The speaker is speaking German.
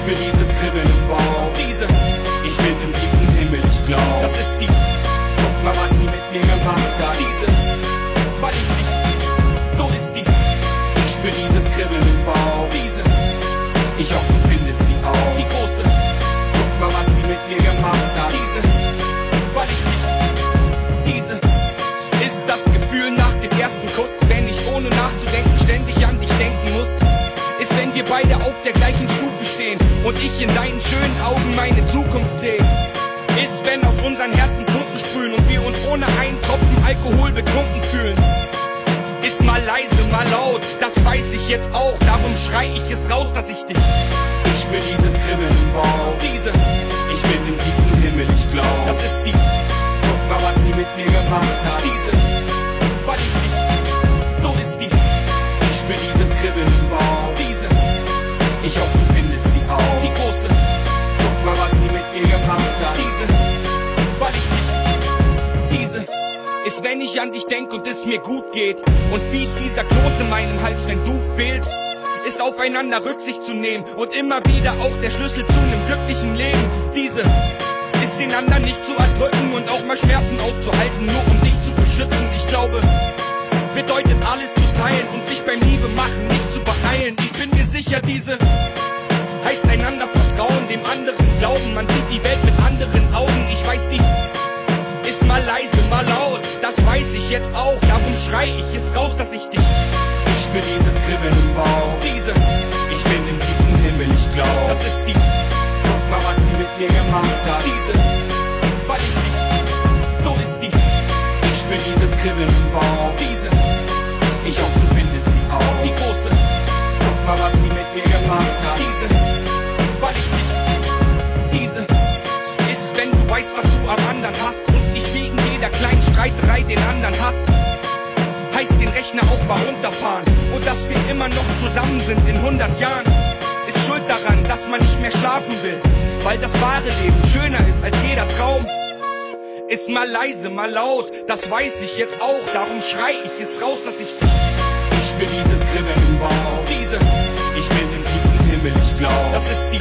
spür dieses Kribbeln im Bauch. Diese, ich bin im siebten Himmel, ich glaub. Das ist die, guck mal, was sie mit mir gemacht hat. Diese, weil ich dich, so ist die. Ich spür dieses Kribbeln im Bauch. Diese, ich hoffe, ich in deinen schönen Augen meine Zukunft sehe. Ist, wenn aus unseren Herzen Funken sprühen und wir uns ohne einen Tropfen Alkohol betrunken fühlen. Ist mal leise, mal laut, das weiß ich jetzt auch, darum schrei ich es raus, dass ich dich. Ich spür dieses Kribbeln im Bauch. Diese, Ich bin im siebten Himmel, ich glaub. das ist die, Guck mal, was sie mit mir gemacht hat. diese, ich an dich denk und es mir gut geht und wie dieser Kloß in meinem Hals, wenn du fehlst, ist aufeinander Rücksicht zu nehmen und immer wieder auch der Schlüssel zu einem glücklichen Leben. Diese ist den anderen nicht zu erdrücken und auch mal Schmerzen auszuhalten, nur um dich zu beschützen. Ich glaube, bedeutet alles zu teilen und sich beim Liebe machen nicht zu beeilen. Ich bin mir sicher, diese schrei ich es raus, dass ich dich. Ich spür dieses Kribbeln im Bauch. Diese, Ich bin im siebten Himmel, ich glaub. das ist die, Guck mal, was sie mit mir gemacht hat. diese, weil ich dich. So ist die, Ich spür dieses Kribbeln im Bauch. diese, Ich hoffe, du findest sie auch. die große, Guck mal, was sie mit mir gemacht hat. diese, weil ich dich. Diese ist, wenn du weißt, was du am anderen hast und nicht wegen jeder kleinen Streiterei den anderen hast. Heißt den Rechner auch mal runterfahren und dass wir immer noch zusammen sind in 100 Jahren. Ist schuld daran, dass man nicht mehr schlafen will, weil das wahre Leben schöner ist als jeder Traum. Ist mal leise, mal laut, das weiß ich jetzt auch, darum schrei ich es raus, dass ich dich. Ich spür dieses Kribbeln im Bauch. Diese, Ich bin im siebten Himmel, ich glaub. das ist die,